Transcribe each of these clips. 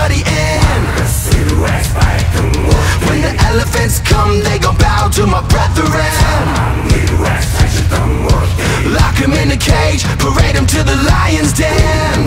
study in When the elephants come, they gon' bow to my brethren. Lock him in a cage, parade him to the lion's den.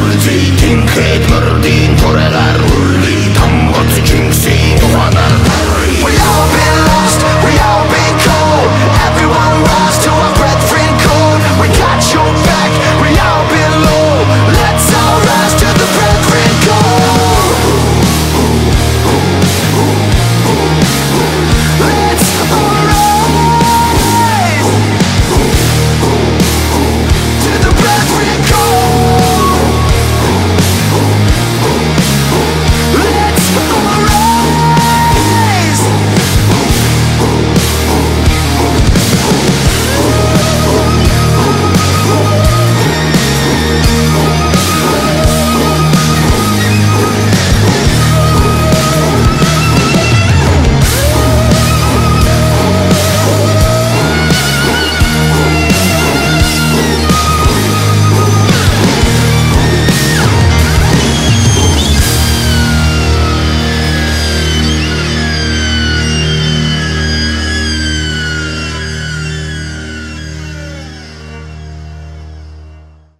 Ulvi, King, Kid, Murder, Dean, Corella